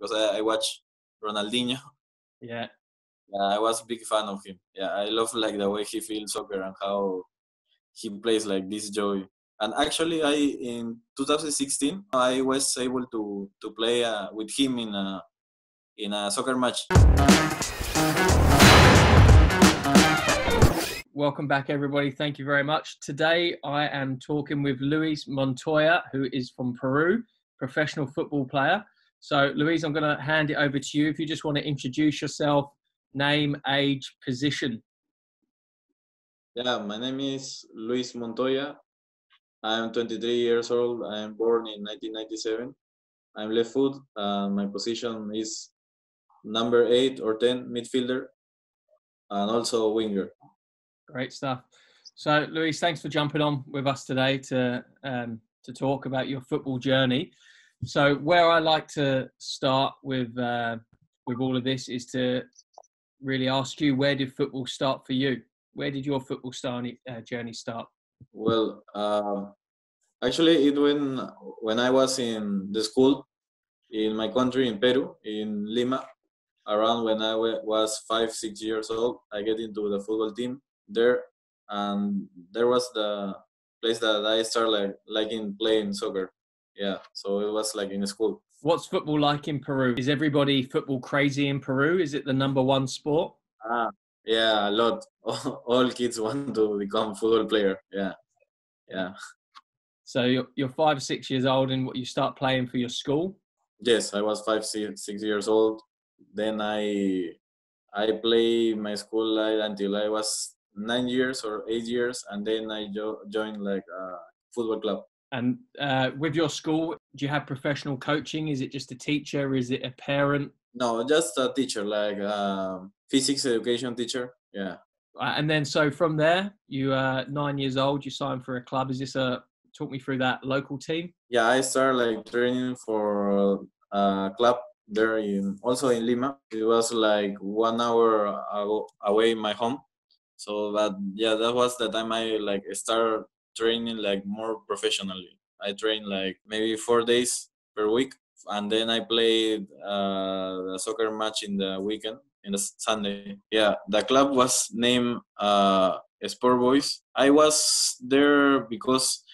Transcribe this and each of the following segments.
because I, I watch Ronaldinho. Yeah. Yeah, I was a big fan of him. Yeah, I love like the way he feels soccer and how he plays like this joy. And actually, I in 2016 I was able to to play uh, with him in a in a soccer match. Welcome back, everybody. Thank you very much. Today, I am talking with Luis Montoya, who is from Peru, professional football player. So, Luis, I'm going to hand it over to you. If you just want to introduce yourself, name, age, position. Yeah, my name is Luis Montoya. I'm 23 years old. I am born in 1997. I'm left foot. Uh, my position is number eight or 10 midfielder and also winger. Great stuff. So, Luis, thanks for jumping on with us today to um, to talk about your football journey. So, where I like to start with uh, with all of this is to really ask you, where did football start for you? Where did your football start, uh, journey start? Well, um, actually, it when when I was in the school in my country in Peru, in Lima, around when I was five six years old, I get into the football team there, and there was the place that I started like liking playing soccer. Yeah, so it was like in the school. What's football like in Peru? Is everybody football crazy in Peru? Is it the number one sport? Ah, yeah, a lot. All kids want to become football player. Yeah, yeah. So you're you're five six years old, and what you start playing for your school? Yes, I was five six, six years old. Then I I play my school life until I was nine years or eight years, and then I jo- joined like a football club. And uh, with your school, do you have professional coaching? Is it just a teacher? Is it a parent? No, just a teacher, like a physics education teacher. Yeah. Uh, and then, so from there, you are nine years old. You signed for a club. Is this a talk me through that local team? Yeah, I started like training for a club there in also in Lima. It was like one hour away my home so that yeah that was the time i like start training like more professionally. I train like maybe four days per week and then i played uh, a soccer match in the weekend in the sunday. Yeah the club was named uh, sport boys. I was there because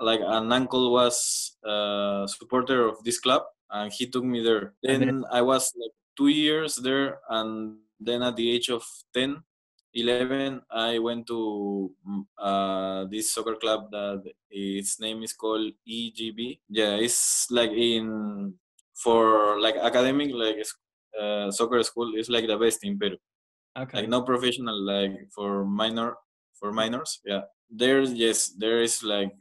like an uncle was a supporter of this club and he took me there. Then i was like two years there and then at the age of 10 11 i went to mm, uh, this soccer club that its name is called egb yeah it's like in for like academic like uh, soccer school it's like the best in peru. Okay. Like no professional like for minor for minors yeah. There's yes there is like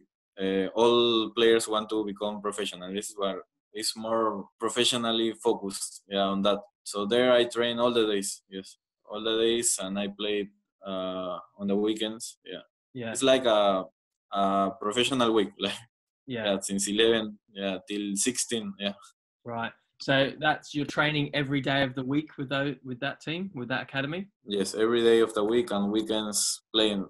uh, all players want to become professional. This is where it's more professionally focused yeah on that. So there i train all the days yes all the days and I played uh, on the weekends. Yeah. Yeah. It's like a, a professional week. Like yeah. yeah, since eleven, yeah, till sixteen. Yeah. Right. So that's your training every day of the week with those, with that team, with that academy. Yes, every day of the week and weekends playing.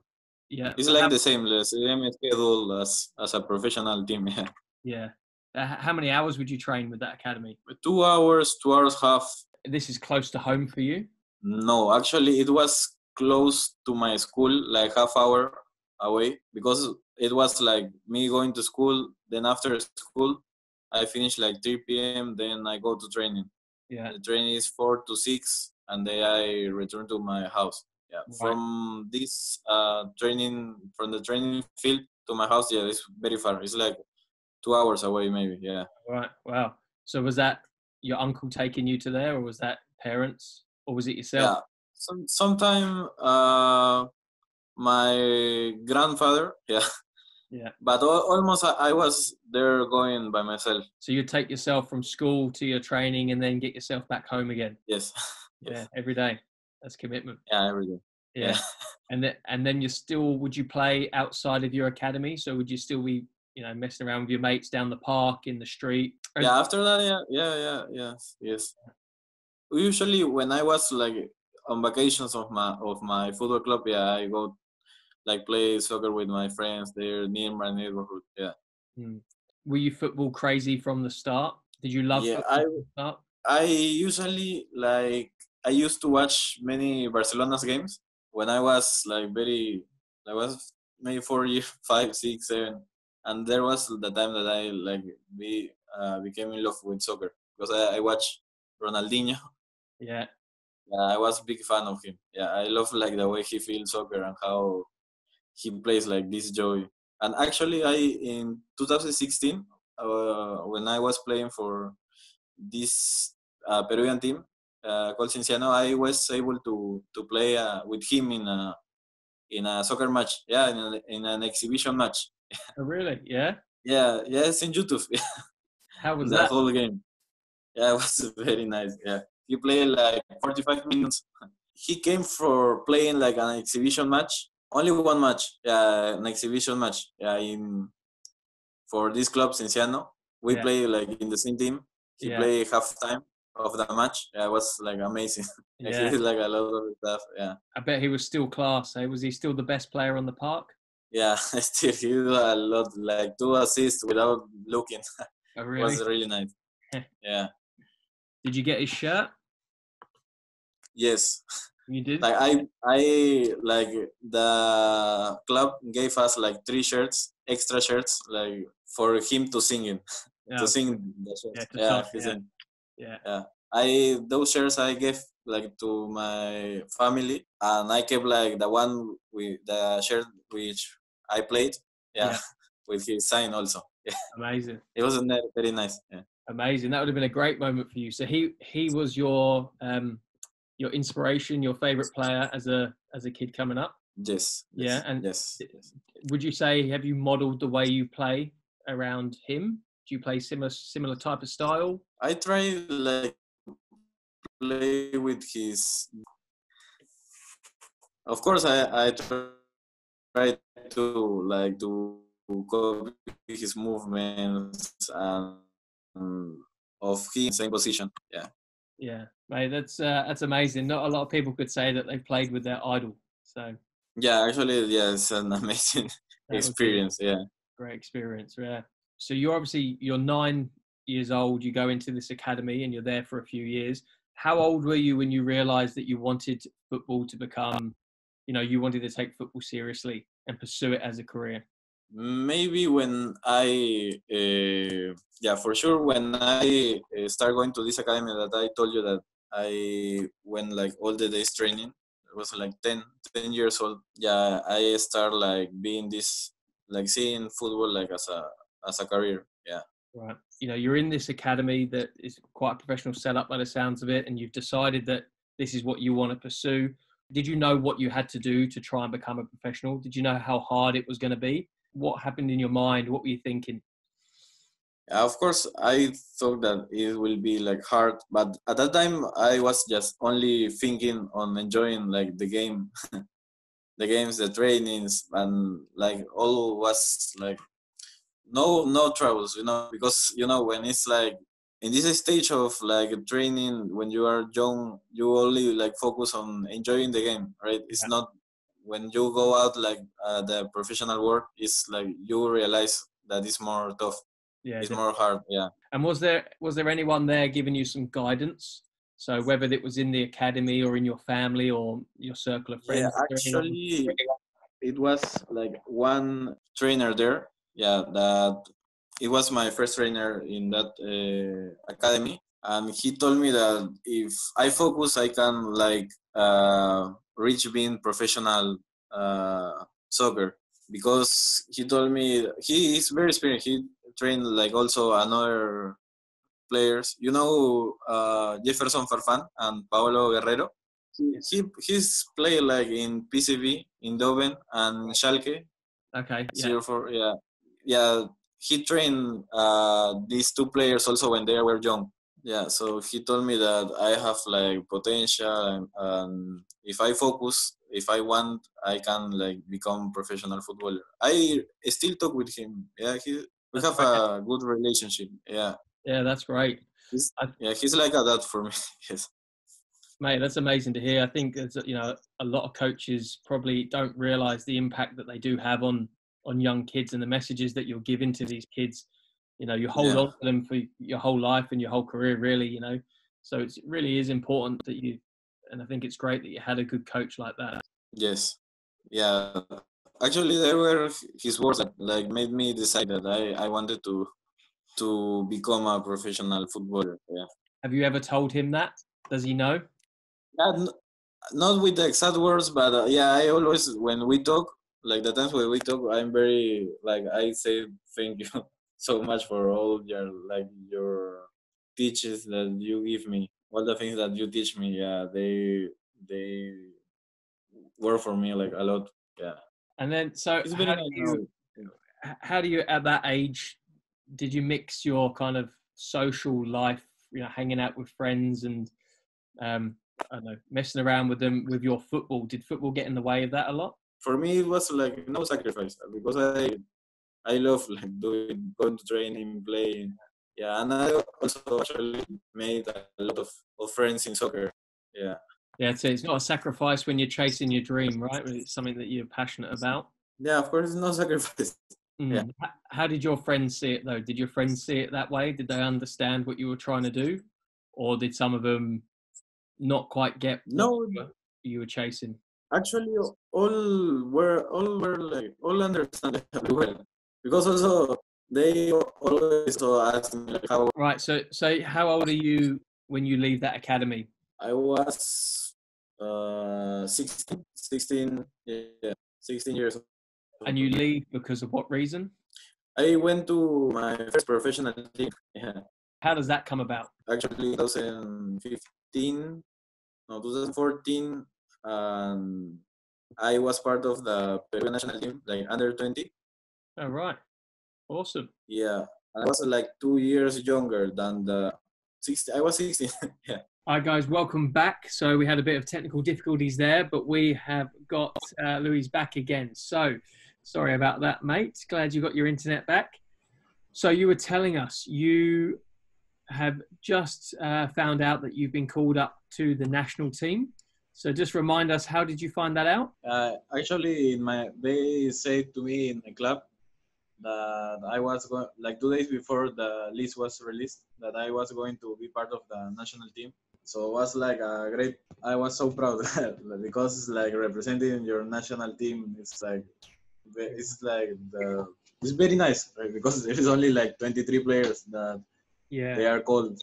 Yeah, it's like how, the same, the same schedule as as a professional team. Yeah. Yeah. Uh, how many hours would you train with that academy? Two hours, two hours half. This is close to home for you. No, actually, it was close to my school, like half hour away, because it was like me going to school. Then after school, I finish like 3 p.m. Then I go to training. Yeah. The training is four to six, and then I return to my house. Yeah. Right. From this uh, training, from the training field to my house, yeah, it's very far. It's like two hours away, maybe. Yeah. Right. Wow. So was that your uncle taking you to there, or was that parents? Or was it yourself? Yeah, some sometime uh, my grandfather. Yeah. Yeah. But almost I was there going by myself. So you take yourself from school to your training and then get yourself back home again. Yes. yes. Yeah, every day. That's commitment. Yeah, every day. Yeah. yeah. and then and then you still would you play outside of your academy? So would you still be you know messing around with your mates down the park in the street? Yeah. After that, yeah, yeah, yeah, yes, yes usually when I was like on vacations of my of my football club, yeah, I go like play soccer with my friends there near my neighborhood. Yeah. Hmm. Were you football crazy from the start? Did you love yeah, I, I usually like I used to watch many Barcelona's games when I was like very I was maybe four years, five, six, seven, and there was the time that I like be uh, became in love with soccer because I, I watched Ronaldinho. Yeah. Yeah, I was a big fan of him. Yeah, I love like the way he feels soccer and how he plays like this joy. And actually, I in 2016 uh, when I was playing for this uh, Peruvian team uh, called Cienciano, I was able to to play uh, with him in a in a soccer match. Yeah, in, a, in an exhibition match. Oh, really? Yeah. Yeah, yeah, it's in YouTube. How was the that? whole game. Yeah, it was very nice. Yeah, he played like 45 minutes. He came for playing like an exhibition match. Only one match. Yeah, an exhibition match. Yeah, in for this club Cienciano. We Yeah. play like in the same team. He Yeah. played half time of the match. Yeah, it was like amazing. Like, he did like a lot of stuff. Yeah. I bet he was still class. Eh? Was he still the best player on the park? Yeah, still he did a lot, like two assists without looking. Oh, It really? was really nice. yeah. Did you get his shirt? Yes. You did. Like I, I like the club gave us like three shirts, extra shirts, like for him to sing in, yeah. to sing the shirts. Yeah, Yeah, talk, he yeah. yeah. I those shirts I gave like to my family, and I kept like the one with the shirt which I played. Yeah, Yeah. with his sign also. Amazing. It was very nice. Yeah. Amazing. That would have been a great moment for you. So he he was your um your inspiration, your favorite player as a as a kid coming up. Yes. Yeah, yes, and- yes. yes. Would you say have you modelled the way you play around him? Do you play similar similar type of style? I try like play with his. Of course, I I try to like to copy his movements and of him same position. Yeah. Yeah, mate, that's uh, that's amazing. Not a lot of people could say that they've played with their idol. So Yeah, actually, yeah, it's an amazing that experience. Yeah. great experience. Yeah. So you're obviously you're nine years old. You go into this academy and you're there for a few years. How old were you when you realised that you wanted football to become, you know, you wanted to take football seriously and pursue it as a career? Maybe when I, uh, yeah, for sure, when I uh, start going to this academy that I told you that I went like all the days training, it was like 10, 10 years old. Yeah, I start like being this, like seeing football like as a as a career. Yeah. Right. You know, you're in this academy that is quite a professional setup by the sounds of it, and you've decided that this is what you want to pursue. Did you know what you had to do to try and become a professional? Did you know how hard it was going to be? What happened in your mind? What were you thinking? Of course, I thought that it will be like hard, but at that time I was just only thinking on enjoying like the game, the games, the trainings, and like all was like no no troubles, you know, because you know when it's like in this stage of like training when you are young, you only like focus on enjoying the game, right? It's Yeah. not when you go out like uh, the professional world, it's like you realize that it's more tough Yeah. it's more hard yeah And was there was there anyone there giving you some guidance? So whether it was in the academy or in your family or your circle of friends. yeah was there anyone- actually it was like one trainer there yeah that it was my first trainer in that uh, academy and he told me that if i focus i can like uh, reach being professional uh, soccer because he told me he is very experienced he trained like also another players you know uh, jefferson farfan and paolo guerrero he, he he's played like in PSV, in Doven and Schalke. Okay. Yeah. Zero four, yeah, yeah. He trained uh, these two players also when they were young. Yeah, so he told me that I have like potential, and, and if I focus, if I want, I can like become professional footballer. I still talk with him. Yeah, he we That's have a good relationship. Yeah, Yeah, that's great. he's, yeah, he's like a dad for me. yes. Mate, that's amazing to hear. I think there's, you know a lot of coaches probably don't realise the impact that they do have on on young kids and the messages that you're giving to these kids. You know, you hold Yeah. on to them for your whole life and your whole career, really. You know, So it really is important that you, and I think it's great that you had a good coach like that. Yes. Yeah. Actually, there were his words that like made me decide that I, I wanted to to become a professional footballer. Yeah. Have you ever told him that? Does he know? Not, not with the exact words, but uh, yeah, I always when we talk, like the times when we talk, I'm very like I say thank you so much for all your like your teaches that you give me, all the things that you teach me. Yeah, they they work for me like a lot. Yeah. And then, so It's how do, you, how do you, at that age, did you mix your kind of social life, you know, hanging out with friends and, um, I don't know, messing around with them with your football? Did football get in the way of that a lot? For me, it was like no sacrifice because I I love like doing going to training, playing. Yeah, and I also actually made a lot of, of friends in soccer. Yeah. Yeah, so it's not a sacrifice when you're chasing your dream, right? When it's something that you're passionate about. Yeah, of course, it's no sacrifice. Mm. Yeah. How did your friends see it though? Did your friends see it that way? Did they understand what you were trying to do, or did some of them not quite get what No, you were- chasing? actually, all were all were like all understand it well because also they always ask me like how Right. So, so how old are you when you leave that academy? I was uh 16, 16 yeah 16 years old. And you leave because of what reason? I went to my first professional team. Yeah, How does that come about? actually 2015, no 2014, and I was part of the Peruvian national team, like under 20. Oh, right. Awesome. Yeah, I was like two years younger than the 16. I was 16. yeah. Hi guys, welcome back. So we had a bit of technical difficulties there, but we have got uh, Luis back again. So sorry about that, mate. Glad you got your internet back. So you were telling us you have just uh, found out that you've been called up to the national team. So just remind us, how did you find that out? Uh, actually, in my they said to me in the club that I was going like two days before the list was released that I was going to be part of the national team. So it was like a great. I was so proud because it's like representing your national team. It's like it's like the it's very nice right? because there is only like 23 players that Yeah. they are called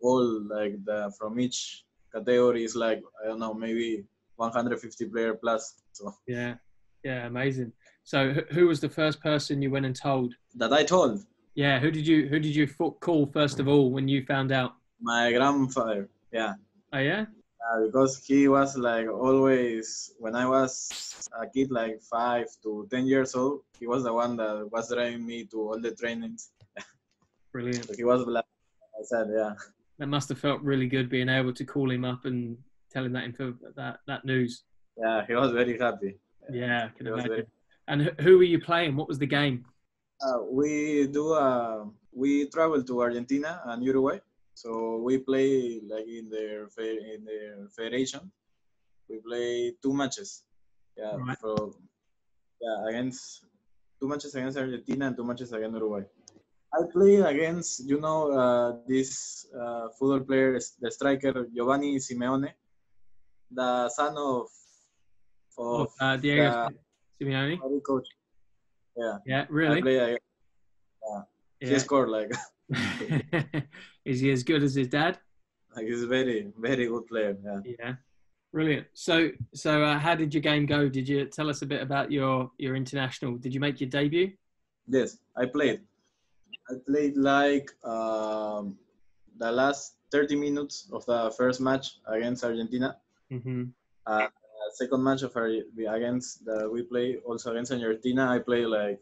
all like the from each category is like I don't know maybe 150 player plus. So Yeah. Yeah. Amazing. So who was the first person you went and told? that I told Yeah. Who did you Who did you call first of all when you found out? my grandfather. Yeah, Oh yeah. uh, because he was like always when I was a kid, like five to ten years old. He was the one that was driving me to all the trainings. Brilliant. So he was like I said, yeah, That must have felt really good being able to call him up and tell him that info, that that news. yeah, he was very happy. Yeah, I can He was imagine. And who were you playing? What was the game? Uh, we do uh, we travel to Argentina and Uruguay, so we play like in their in their federation. We play two matches, yeah, Right. for yeah against two matches against Argentina and two matches against Uruguay. I play against you know uh, this uh, football player, the striker Giovanni Simeone, the son of Oh, of uh, Diego the Simeone. coach. Yeah, Yeah, really. play. He Yeah. scored like. Is he as good as his dad? Like he's a very, very good player. Yeah. Yeah. Brilliant. So, so uh, how did your game go? Did you tell us a bit about your your international? Did you make your debut? Yes, I played. I played like um, the last 30 minutes of the first match against Argentina. Mm-hmm. Uh, second match of our, against the we play also against Argentina. I play like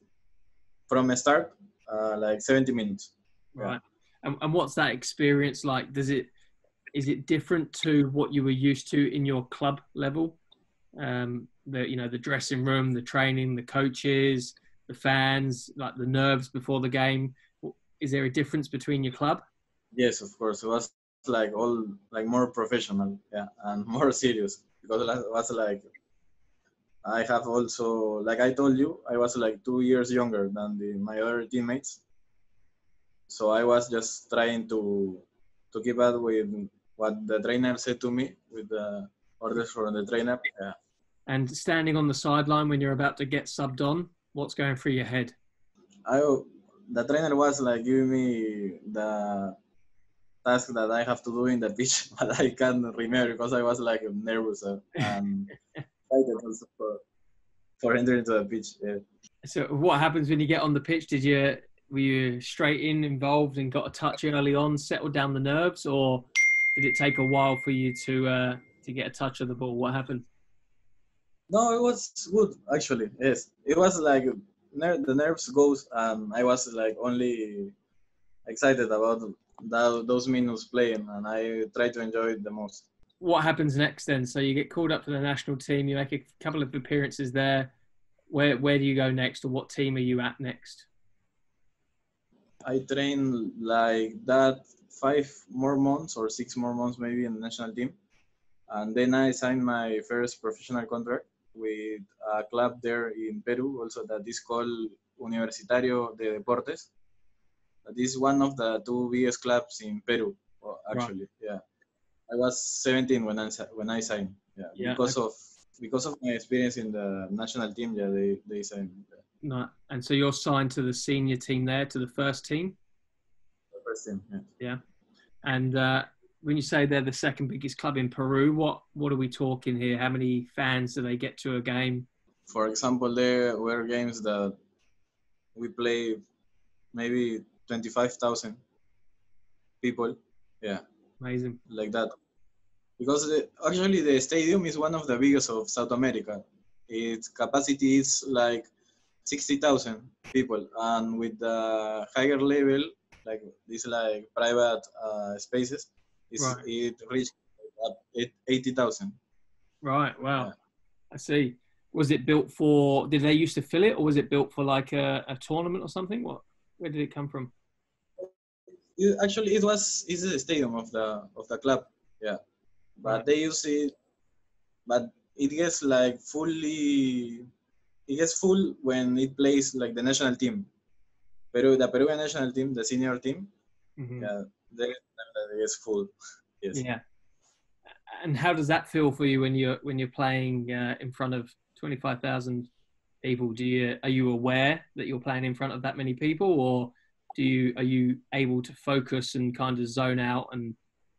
from a start, uh, like 70 minutes. Yeah. Right. And, and what's that experience like? Does it is it different to what you were used to in your club level? Um, the you know the dressing room, the training, the coaches, the fans, like the nerves before the game. Is there a difference between your club? Yes, of course. It was like all like more professional, yeah, and more serious because it was like I have also like I told you I was like two years younger than the, my other teammates, so I was just trying to to keep up with what the trainer said to me with the orders from the trainer. Yeah. And standing on the sideline when you're about to get subbed on, what's going through your head? I the trainer was like giving me the task that I have to do in the pitch, but I can't remember because I was like nervous uh, and excited also for for entering the pitch. Yeah. So, what happens when you get on the pitch? Did you were you straight in involved and got a touch early on, settled down the nerves, or did it take a while for you to uh, to get a touch of the ball? What happened? No, it was good actually. Yes, it was like ner- the nerves goes, and I was like only excited about that, those minutes playing, and I try to enjoy it the most. What happens next then? So you get called up for the national team. You make a couple of appearances there. Where where do you go next, or what team are you at next? I train like that five more months or six more months maybe in the national team, and then I signed my first professional contract with a club there in Peru, also that is called Universitario de Deportes. This is one of the two biggest clubs in Peru, actually. Right. Yeah, I was 17 when I when I signed. Yeah, yeah because okay. of because of my experience in the national team. Yeah, they they signed. Yeah. No, and so you're signed to the senior team there, to the first team. The first team. Yeah. Yeah, and uh, when you say they're the second biggest club in Peru, what what are we talking here? How many fans do they get to a game? For example, there were games that we play maybe twenty five thousand people. Yeah, amazing. Like that, because the, actually the stadium is one of the biggest of South America. Its capacity is like sixty thousand people, and with the higher level, like these like private uh, spaces right. it reached eighty thousand. Right. Wow. Yeah. I see. Was it built for? Did they used to fill it, or was it built for like a, a tournament or something? What? Where did it come from? It, actually, it was. It's the stadium of the of the club. Yeah, but right. they use it. But it gets like fully. It gets full when it plays like the national team. Peru, the Peruvian national team, the senior team. Mm-hmm. Yeah, they is full. Yes. Yeah. And how does that feel for you when you're when you're playing uh, in front of twenty five thousand people? Do you are you aware that you're playing in front of that many people, or do you are you able to focus and kind of zone out and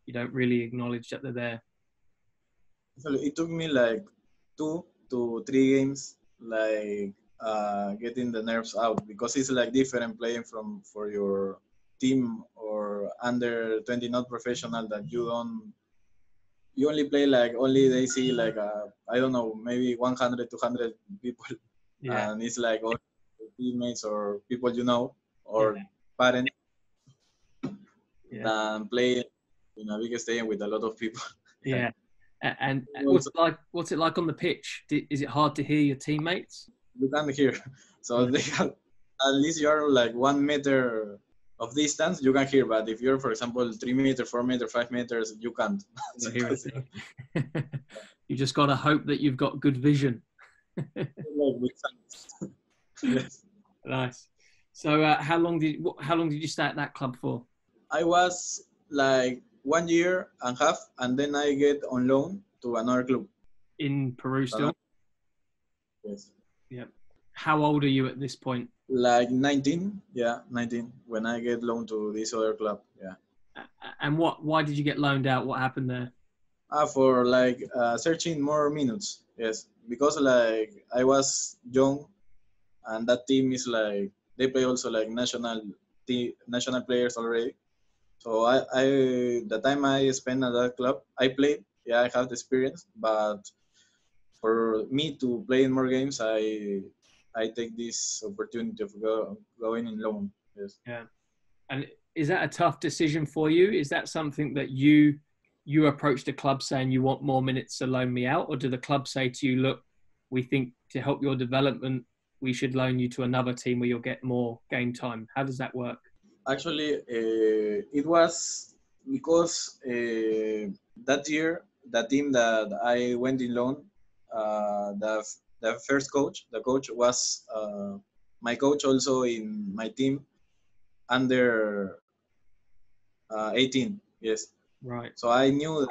you don't really acknowledge that they're there? It took me like two to three games, like uh, getting the nerves out because it's like different playing from for your team or under 20 not professional that you don't you only play like only they see like uh, I don't know maybe 100 200 people yeah. and it's like all teammates or people you know or yeah. Parents yeah. and play in a big stadium with a lot of people. Yeah. And, and what's it like what's it like on the pitch? Is it hard to hear your teammates? You can't hear. So they have, at least you're like one meter of distance you can hear but if you're for example three meter four meter five meters you can't. You just got to hope that you've got good vision. Yes. nice so uh, how long did how long did you stay at that club for? I was like one year and a half and then i get on loan to another club. In peru still? Yes. Yeah how old are you at this point? Like 19 yeah 19 when i get loaned to this other club yeah. And what why did you get loaned out? What happened there? Ah for like uh, searching more minutes yes. Because like i was young and that team is like they play also like national team national players already so i i the time i spent at that club i played yeah i have the experience but for me to play in more games i I take this opportunity of go, going in loan. Yes. Yeah. And is that a tough decision for you? Is that something that you you approach the club saying you want more minutes to loan me out, or do the club say to you, look, we think to help your development, we should loan you to another team where you'll get more game time? How does that work? Actually, uh, it was because uh, that year the team that I went in loan, uh, the the first coach. The coach was uh, my coach also in my team under uh, 18. Yes. Right. So I knew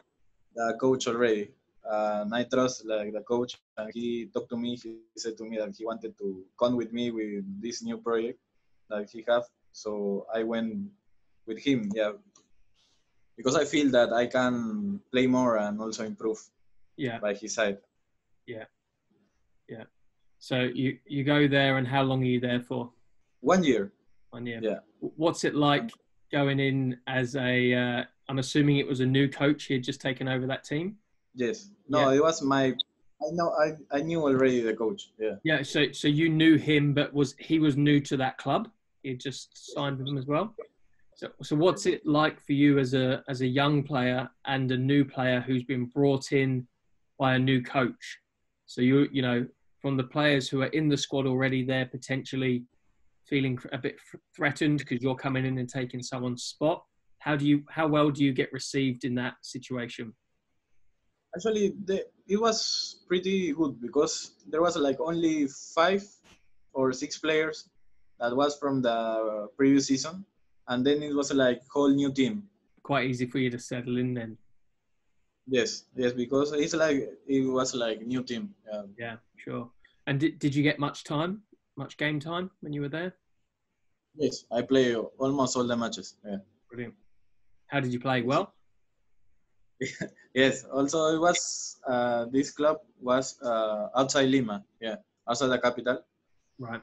the coach already, uh, and I trust like the coach. And he talked to me. He said to me that he wanted to come with me with this new project that he have. So I went with him. Yeah, because I feel that I can play more and also improve Yeah. by his side. Yeah. Yeah. So you you go there, and how long are you there for? One year. One year. Yeah. What's it like going in as a? Uh, I'm assuming it was a new coach. He had just taken over that team. Yes. No, it was my. I know. I I knew already the coach. Yeah. Yeah. So so you knew him, but was he was new to that club? He just signed with them as well. So so what's it like for you as a as a young player and a new player who's been brought in by a new coach? So you you know from the players who are in the squad already, they're potentially feeling a bit threatened because you're coming in and taking someone's spot. How do you how well do you get received in that situation? Actually, the, it was pretty good because there was like only five or six players that was from the previous season, and then it was like whole new team. Quite easy for you to settle in then. Yes, yes, because it's like it was like new team. Yeah, Yeah, sure. And did, did you get much time, much game time when you were there? yes, I play almost all the matches. Yeah. Brilliant. How did you play? Well, Yes. Also, it was uh, this club was uh, outside Lima. Yeah, outside the capital. right.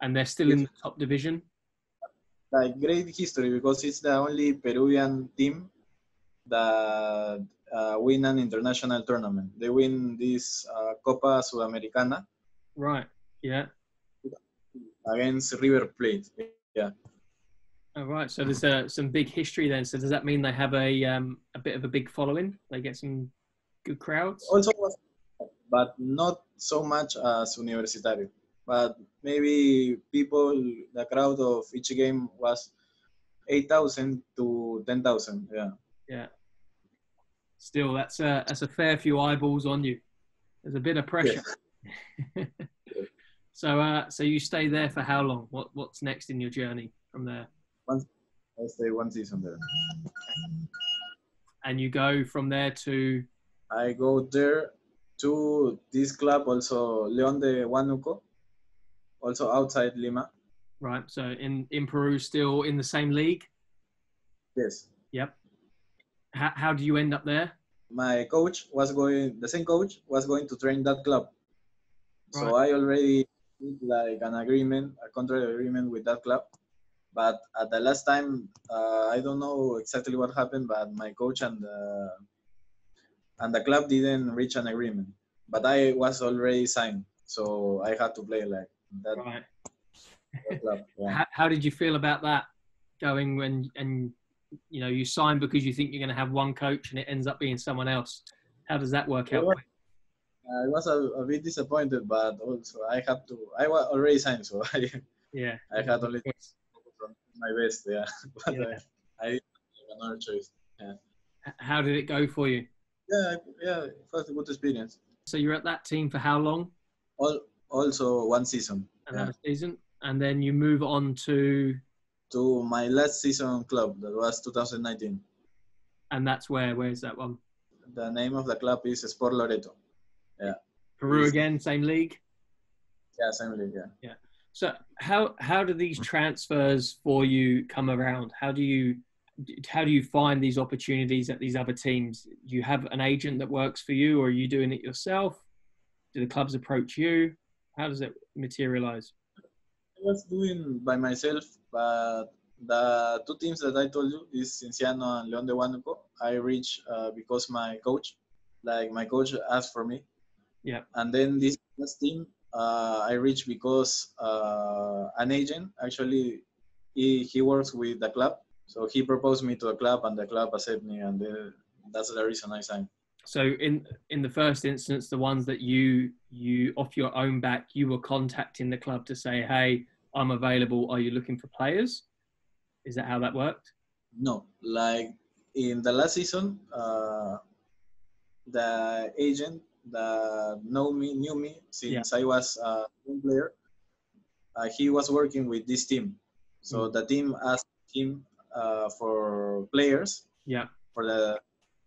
And they're still in the top division. Like great history because it's the only Peruvian team that uh, win an international tournament. They win this uh, Copa Sudamericana Right. Yeah. against River Plate. Yeah. All right. So there's uh, some big history then. So does that mean they have a um, a bit of a big following? They get some good crowds. Also, but not so much as Universitario. But maybe people, the crowd of each game was 8,000 to 10,000. Yeah. Yeah. Still, that's a that's a fair few eyeballs on you. There's a bit of pressure. so, uh, so you stay there for how long? What what's next in your journey from there? I stay one season there. And you go from there to I go there to this club, also León de Huánuco, also outside Lima. right. So in in Peru, still in the same league. Yes. Yep. How how do you end up there? My coach was going, the same coach was going to train that club. So I already did like an agreement, a contract agreement with that club. But at the last time, uh, I don't know exactly what happened, but my coach and the, and the club didn't reach an agreement. But I was already signed, so I had to play like that, Right. that club. Yeah. How, how did you feel about that? Going when and you know you sign because you think you're going to have one coach and it ends up being someone else. How does that work out? I was a, a bit disappointed, but also I had to. I was already signed, so I, Yeah. I had only my best. Yeah, but Yeah. I didn't have another choice. H- How did it go for you? Yeah, yeah, it was a good experience. So you're at that team for how long? All, also one season. Another season, and then you move on to, To my last season club, that was 2019. and that's where? Where's that one? The name of the club is Sport Loreto. Yeah. Peru again, same league. Yeah, same league. Yeah. Yeah. So how how do these transfers for you come around? How do you how do you find these opportunities at these other teams? Do you have an agent that works for you, or are you doing it yourself? Do the clubs approach you? How does it materialize? I was doing by myself, but the two teams that I told you is Cienciano and León de Huánuco. I reached uh, because my coach, like my coach asked for me. Yeah. And then this last team, uh, I reached because uh, an agent actually he, he works with the club, so he proposed me to a club, and the club accepted me, and the, that's the reason I signed. So in in the first instance, the ones that you you off your own back, you were contacting the club to say, "Hey, I'm available. Are you looking for players?" Is that how that worked? No, like in the last season, uh, the agent that know me knew me since I was a player. Uh, he was working with this team, so the team asked him uh, for players Yeah. for for the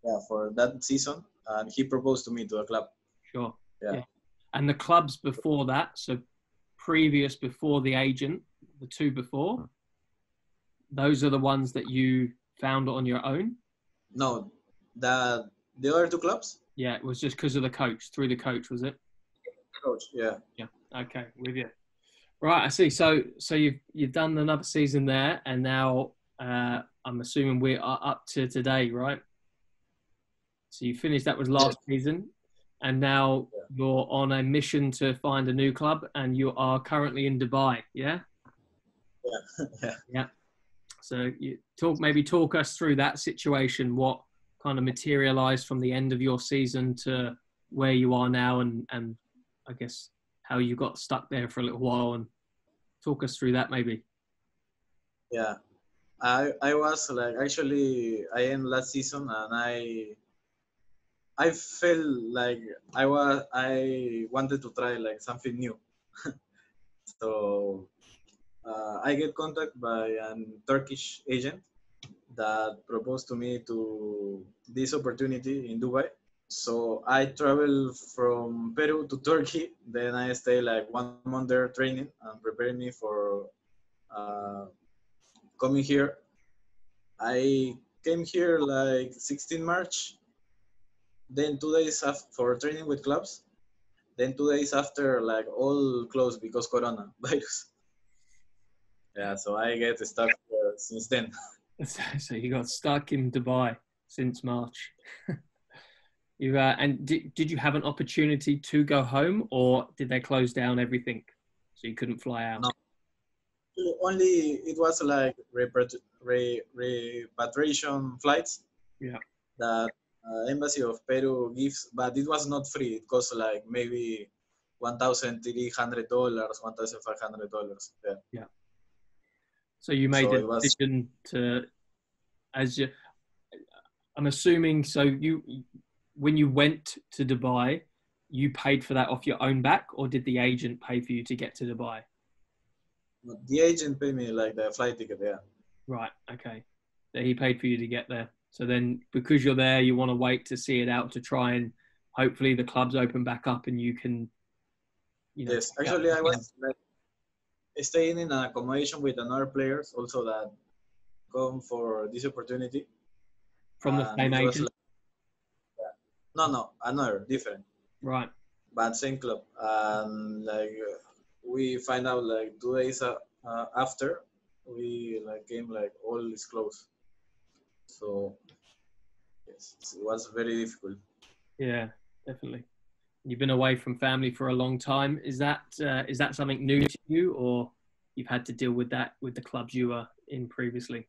yeah for that season, and he proposed to me to a club. Sure. Yeah. yeah. And the clubs before that, so previous before the agent, the two before, those are the ones that you found on your own. No, the the other two clubs. Yeah, it was just because of the coach, through the coach, was it? Coach, yeah. Yeah. Okay, with you. Right, I see. So, so you've you've done another season there, and now uh, I'm assuming we are up to today, right? So you finished that was last season, and now yeah. you're on a mission to find a new club, and you are currently in Dubai. Yeah. Yeah. yeah. Yeah. So you talk maybe talk us through that situation. What kind of materialized from the end of your season to where you are now, and and I guess how you got stuck there for a little while, and talk us through that maybe. Yeah, I I was like actually I end last season and I I felt like I was I wanted to try like something new. so uh, I get contact by an Turkish agent that proposed to me to this opportunity in Dubai. So I travel from Peru to Turkey. Then I stay like one month there training and preparing me for uh, coming here. I came here like 16 March. Then two days after for training with clubs. Then two days after, like all closed because Corona virus. Yeah, so I get stuck since then. so you got stuck in Dubai since March. you uh, and did, did you have an opportunity to go home, or did they close down everything so you couldn't fly out? No. Only it was like repatriation flights. Yeah. That uh, embassy of Peru gives, but it was not free. It cost like maybe one thousand three hundred dollars, one thousand five hundred dollars. Yeah. Yeah. So you made so a decision to, as you, I'm assuming. So you, when you went to Dubai, you paid for that off your own back, or did the agent pay for you to get to Dubai? The agent paid me like the flight ticket. Yeah. Right. Okay. So he paid for you to get there. So then, because you're there, you want to wait to see it out to try and hopefully the clubs open back up and you can. You know, yes, actually, I was like, staying in an accommodation with another players also that come for this opportunity. From the same agent? Like, yeah. No, no, another, different. Right. But same club. And like we find out like two days uh, uh, after, we like came like all is closed. So yes, it was very difficult. Yeah, definitely. You've been away from family for a long time. Is that uh, is that something new to you, or you've had to deal with that with the clubs you were in previously?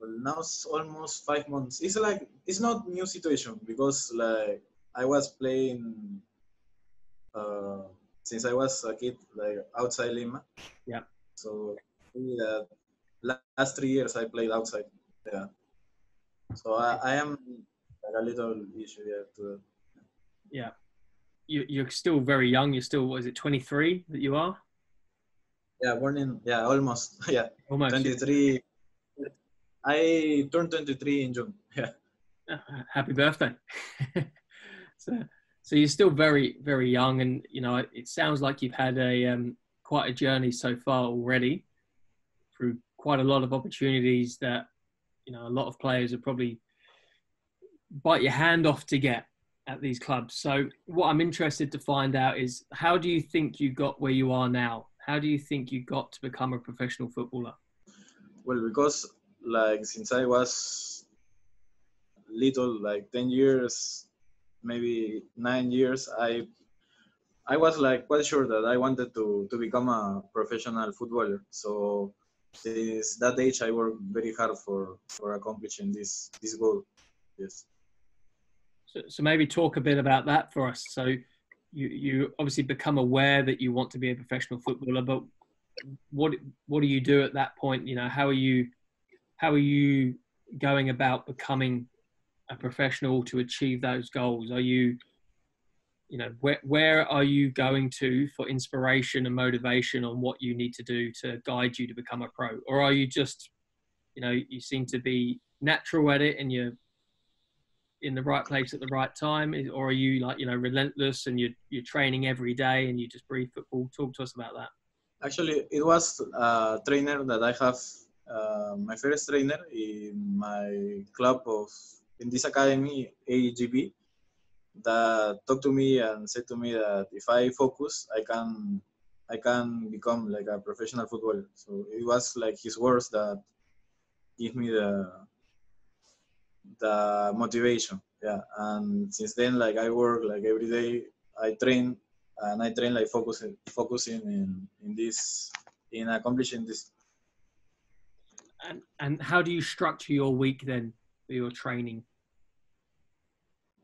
Well, now it's almost five months. It's like it's not new situation because like I was playing uh, since I was a kid, like outside Lima. Yeah. So the last three years I played outside. Yeah. So I, I am like a little issue here to yeah. You, you're still very young. You're still, what is it, 23 that you are? Yeah, born in, yeah, almost. Yeah. Almost. 23. Yeah. I turned 23 in June. Yeah. Uh, happy birthday. so, so you're still very, very young. And, you know, it sounds like you've had a, um, quite a journey so far already through quite a lot of opportunities that, you know, a lot of players have probably bite your hand off to get at these clubs. So what I'm interested to find out is how do you think you got where you are now? How do you think you got to become a professional footballer? Well, because like since I was little, like 10 years, maybe nine years, I I was like quite sure that I wanted to, to become a professional footballer. So since that age, I worked very hard for, for accomplishing this, this goal. Yes. So, maybe talk a bit about that for us. So you, you obviously become aware that you want to be a professional footballer, but what what do you do at that point? You know, how are you how are you going about becoming a professional to achieve those goals? Are you you know where where are you going to for inspiration and motivation on what you need to do to guide you to become a pro or are you just you know you seem to be natural at it and you're in the right place at the right time, or are you like you know relentless and you're you're training every day and you just breathe football? Talk to us about that. Actually, it was a trainer that I have. Uh, my first trainer in my club of in this academy AGB that talked to me and said to me that if I focus, I can I can become like a professional footballer. So it was like his words that give me the the motivation. Yeah, and since then, like I work like every day. I train and I train like focusing focusing in in this in accomplishing this. And and how do you structure your week then for your training?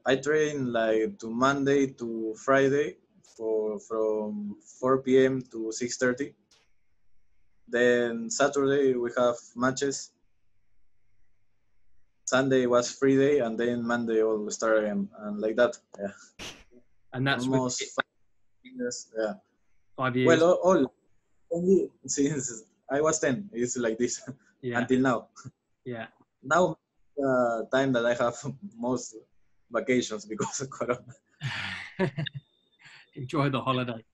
I train like to Monday to Friday for from 4 p.m. to 6:30. Then Saturday we have matches Sunday was free day, and then Monday all start again, and like that. Yeah. And that's almost five years. Yeah. Five years. Well, all, all only since I was ten, it's like this yeah. until now. Yeah. Now, uh, time that I have most vacations because of Corona. Enjoy the holiday.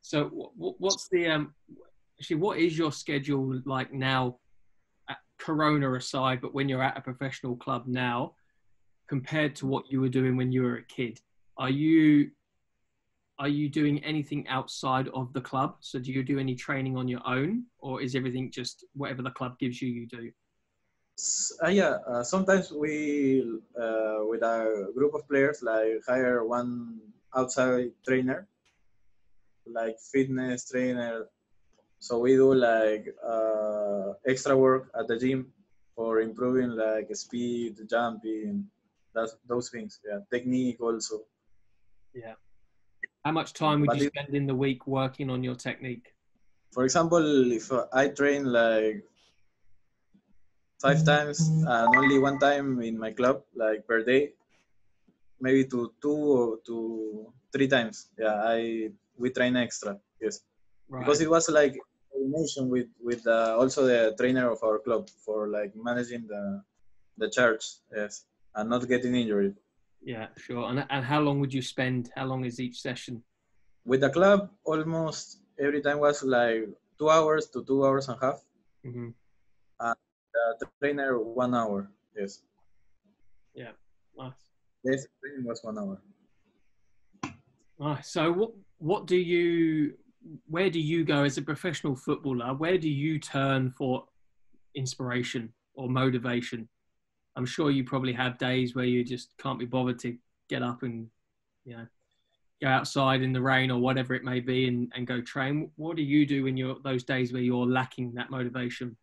So, what's the um? Actually, what is your schedule like now Corona aside, but when you're at a professional club now, compared to what you were doing when you were a kid, are you are you doing anything outside of the club? So do you do any training on your own, or is everything just whatever the club gives you, you do? Uh, yeah, uh, sometimes we uh, with a group of players like hire one outside trainer, like fitness trainer, so we do like uh, extra work at the gym for improving like speed, jumping, that those things. Yeah, technique also. Yeah. How much time would but you spend in the week working on your technique? For example, if I train like five times and only one time in my club, like per day, maybe to two or to three times. Yeah, I we train extra. Yes, right. because it was like coordination with with uh, also the trainer of our club for like managing the the charge yes and not getting injured yeah sure. And, and how long would you spend how long is each session? With the club almost every time was like two hours to two hours and a half. Mm-hmm. and the trainer one hour yes. Yeah nice. Yes training was one hour. Nice. So what what do you where do you go as a professional footballer? Where do you turn for inspiration or motivation? I'm sure you probably have days where you just can't be bothered to get up and, you know, go outside in the rain or whatever it may be and, and go train. What do you do in your those days where you're lacking that motivation?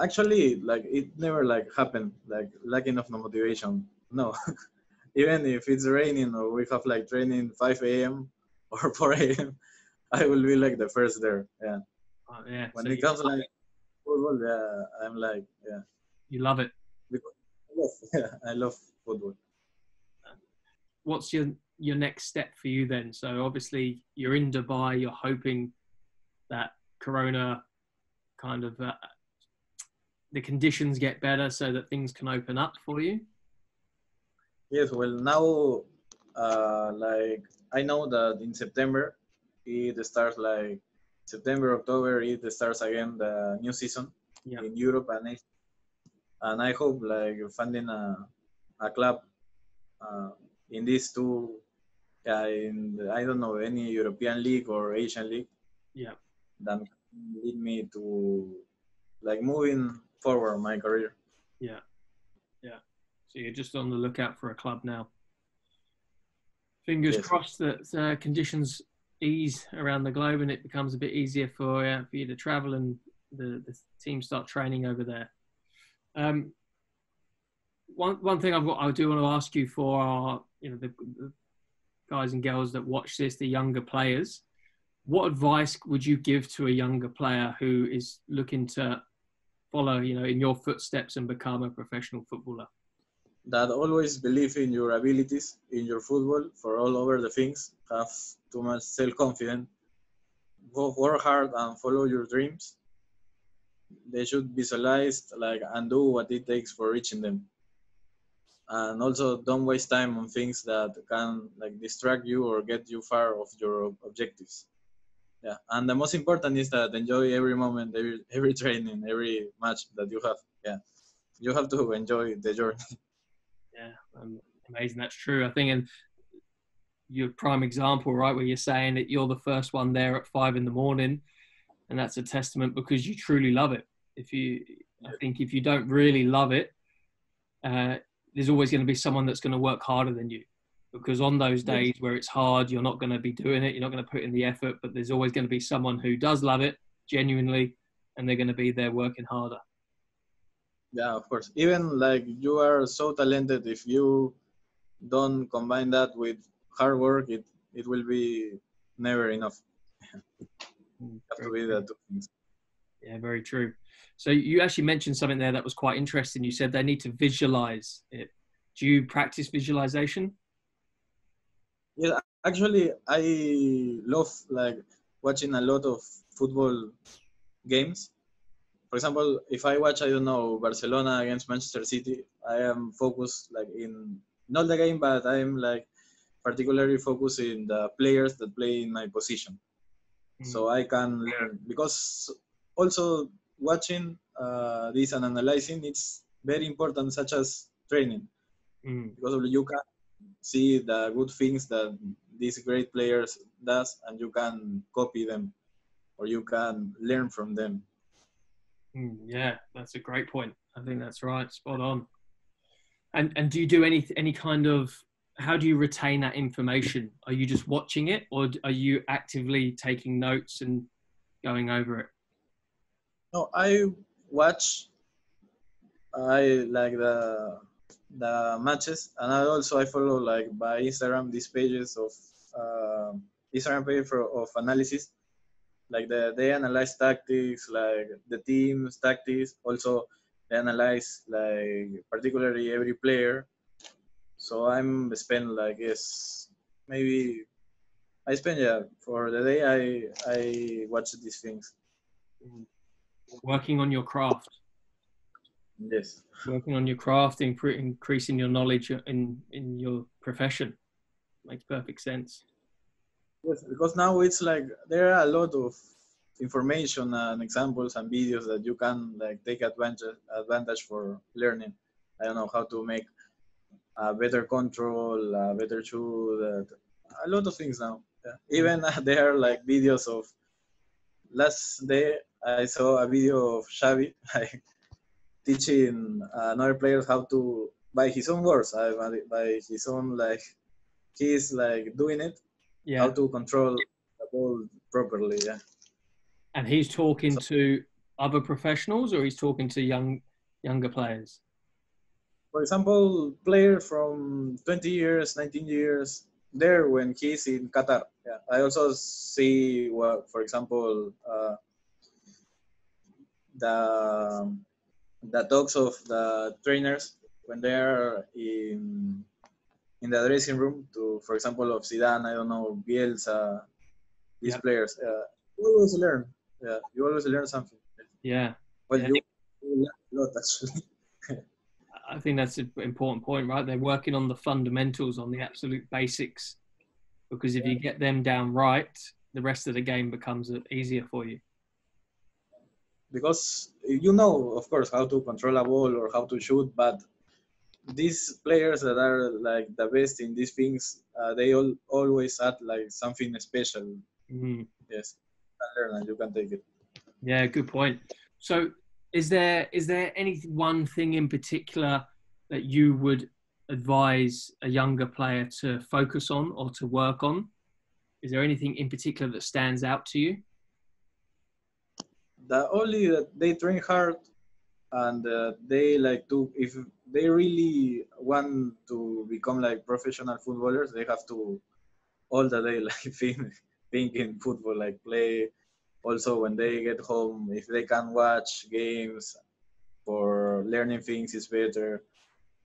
Actually, like it never like happened, like lacking of the motivation. No, even if it's raining or we have like training 5 a.m. or 4 a.m. I will be like the first there. Yeah. Oh, yeah. When so it comes like football, yeah, I'm like, yeah. You love it. Because I love, yeah, I love football. What's your your next step for you then? So obviously you're in Dubai. You're hoping that Corona kind of uh, the conditions get better so that things can open up for you. Yes. Well, now, uh, like I know that in September it starts like September, October, it starts again the new season yeah. in Europe and Asia. And I hope like finding a, a club uh, in these two, uh, in the, I don't know any European league or Asian league. Yeah, that lead me to like moving forward my career. Yeah, yeah. So you're just on the lookout for a club now. Fingers yes. crossed that uh, conditions ease around the globe and it becomes a bit easier for, uh, for you to travel and the, the team start training over there. Um, one, one thing I've got, I do want to ask you for our, you know, the, the guys and girls that watch this, the younger players, what advice would you give to a younger player who is looking to follow, you know, in your footsteps and become a professional footballer? That always believe in your abilities in your football for all over the things. Have too much self-confidence. Work hard and follow your dreams. They should visualize like and do what it takes for reaching them. And also don't waste time on things that can like distract you or get you far off your objectives. Yeah and the most important is that enjoy every moment every every training every match that you have. Yeah you have to enjoy the journey yeah um, amazing that's true. I think and your prime example right where you're saying that you're the first one there at five in the morning and that's a testament because you truly love it. If you i think if you don't really love it uh, there's always going to be someone that's going to work harder than you. Because on those days where it's hard you're not going to be doing it you're not going to put in the effort but there's always going to be someone who does love it genuinely and they're going to be there working harder yeah of course even like you are so talented if you don't combine that with hard work it it will be never enough mm, have to be the two things yeah very true so you actually mentioned something there that was quite interesting. You said they need to visualize it. Do you practice visualization? Yeah, actually, I love like watching a lot of football games. For example, if I watch, I don't know, Barcelona against Manchester City, I am focused like in not the game, but I'm like particularly focused in the players that play in my position. Mm. So I can learn because also watching uh, this and analyzing it's very important such as training mm. because you can see the good things that these great players does and you can copy them or you can learn from them mm, yeah that's a great point i think that's right spot on and and do you do any any kind of how do you retain that information are you just watching it or are you actively taking notes and going over it no, I watch. I like the the matches, and I also I follow like by Instagram these pages of uh, Instagram page for, of analysis. Like the, they analyze tactics, like the team's tactics. Also, they analyze like particularly every player. So I'm spend like yes maybe I spend yeah for the day I I watch these things. Working on your craft. Yes. Working on your craft, increasing your knowledge in in your profession makes perfect sense. Yes, because now it's like there are a lot of information and examples and videos that you can like take advantage advantage for learning. I don't know how to make a better control, a better shoot, a lot of things now. Yeah. Even uh, there are like videos of last day I saw a video of Xavi like, teaching another player how to, by his own words, uh, by his own like, he's like doing it, yeah. how to control the ball properly. Yeah. And he's talking so, to other professionals, or he's talking to young younger players. For example, player from 20 years, 19 years, there when he's in Qatar. Yeah, I also see what, for example, uh, the the talks of the trainers when they are in in the dressing room to, for example, of Zidane, I don't know, Bielsa, these yeah. players. Uh, you always learn. Yeah, you always learn something. Yeah. Well, yeah. you, learn a lot actually. I think that's an important point, right? They're working on the fundamentals, on the absolute basics, because if yeah. you get them down right, the rest of the game becomes easier for you because you know, of course, how to control a ball or how to shoot, but these players that are like the best in these things, uh, they all always add like something special. Mm-hmm. Yes, you you can take it. Yeah, good point. So, is there is there any one thing in particular that you would advise a younger player to focus on or to work on? Is there anything in particular that stands out to you? the only that they train hard and uh, they like to if they really want to become like professional footballers they have to all the day like think, think in football like play also when they get home if they can watch games for learning things is better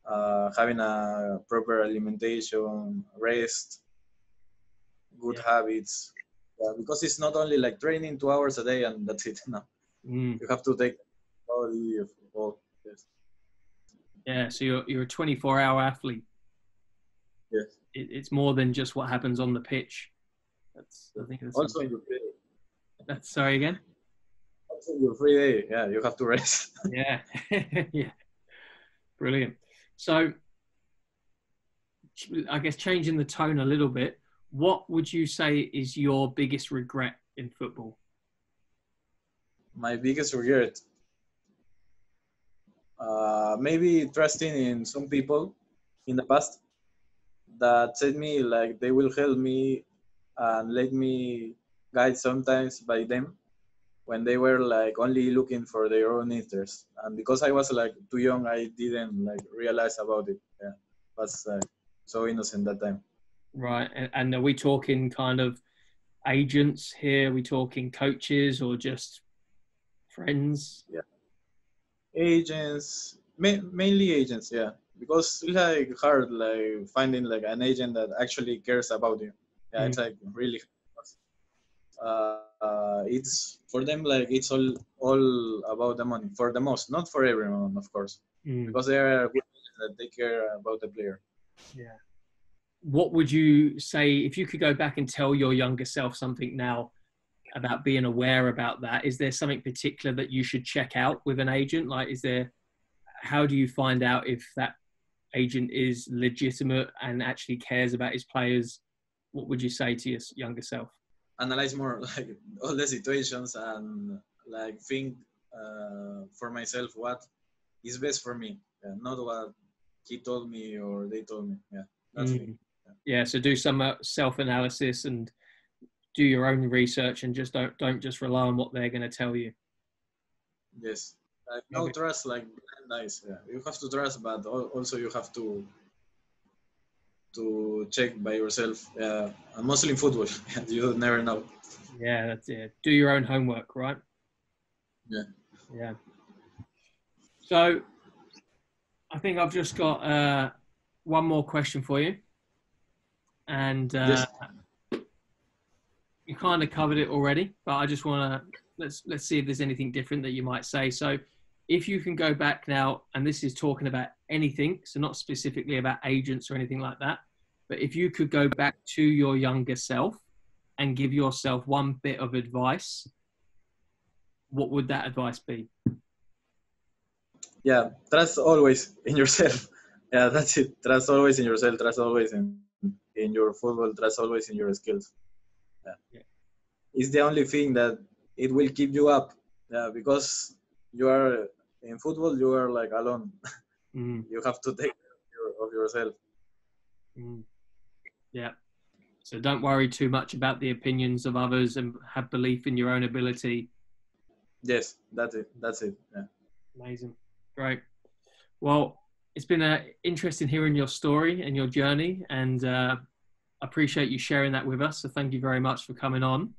uh, having a proper alimentation rest good yeah. habits yeah, because it's not only like training two hours a day and that's it no Mm. You have to take study, football. Yes. Yeah, so you're you're a 24 hour athlete. Yes. It, it's more than just what happens on the pitch. That's I think that's Also, your free, day. that's sorry again. also your free day. Yeah, you have to rest. Yeah, yeah, brilliant. So, I guess changing the tone a little bit. What would you say is your biggest regret in football? My biggest regret. Uh, maybe trusting in some people in the past that said me like they will help me and let me guide sometimes by them when they were like only looking for their own interests and because i was like too young i didn't like realize about it yeah was like so innocent that time Right, and, and are we talking kind of agents here? Are we talking coaches or just friends? Agents ma- mainly agents yeah. Because it's like hard like finding like an agent that actually cares about you. Yeah it's like really uh, uh, it's for them like it's all all about the money for the most not for everyone of course. Mm. because there are good that they care about the player. Yeah. What would you say if you could go back and tell your younger self something now about being aware about that? Is there something particular that you should check out with an agent? Like, is there, how do you find out if that agent is legitimate and actually cares about his players? What would you say to your younger self? analyze more like all the situations and like think uh, for myself what is best for me yeah, not what he told me or they told me yeah that's me Mm. Yeah. So do some uh, self analysis and do your own research and just don't don't just rely on what they're going to tell you. Yes. Like, no Okay. trust, like eyes. Yeah. You have to trust, but also you have to to check by yourself. Yeah. And mostly in football, you never know. Yeah, that's it. Do your own homework, right? Yeah. Yeah. So, I think I've just got uh, one more question for you, and uh, you kind of covered it already, but I just want to let's let's see if there's anything different that you might say. So, if you can go back now, and this is talking about anything, so not specifically about agents or anything like that, but if you could go back to your younger self and give yourself one bit of advice, what would that advice be? Yeah. Trust always in yourself. Yeah, that's it. Trust always in yourself. Trust always in in your football. Trust always in your skills. Yeah. It's the only thing that it will keep you up. Yeah, because you are in football, you are like alone. Mm, You have to take care of, your, of yourself. mm. Yeah. So don't worry too much about the opinions of others and have belief in your own ability. Yes, that's it. That's it. Yeah. Amazing. Great. Well, it's been uh, interesting hearing your story and your journey, and uh, appreciate you sharing that with us. So thank you very much for coming on.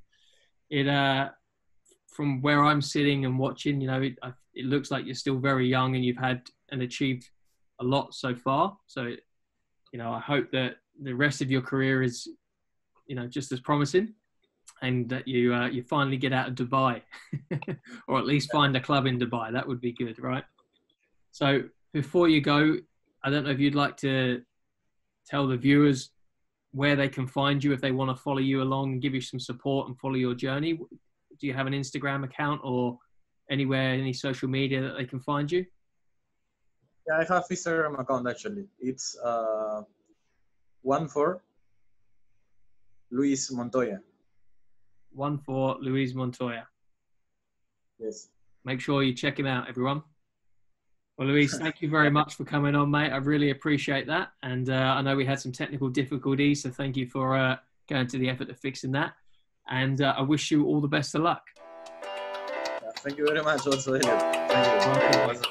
It, uh, from where I'm sitting and watching, you know, it, it looks like you're still very young and you've had and achieved a lot so far. So, you know, I hope that the rest of your career is, you know, just as promising, and that you uh, you finally get out of Dubai, or at least find a club in Dubai. That would be good, right? So before you go, I don't know if you'd like to tell the viewers where they can find you if they want to follow you along and give you some support and follow your journey. Do you have an Instagram account or anywhere, any social media that they can find you? Yeah, I have Instagram account actually. It's uh one for Luis Montoya. One for Luis Montoya. Yes. Make sure you check him out, everyone. Well, Luis, thank you very much for coming on, mate. I really appreciate that. And uh, I know we had some technical difficulties, so thank you for uh, going to the effort of fixing that. And uh, I wish you all the best of luck. Thank you very much also, Thank you.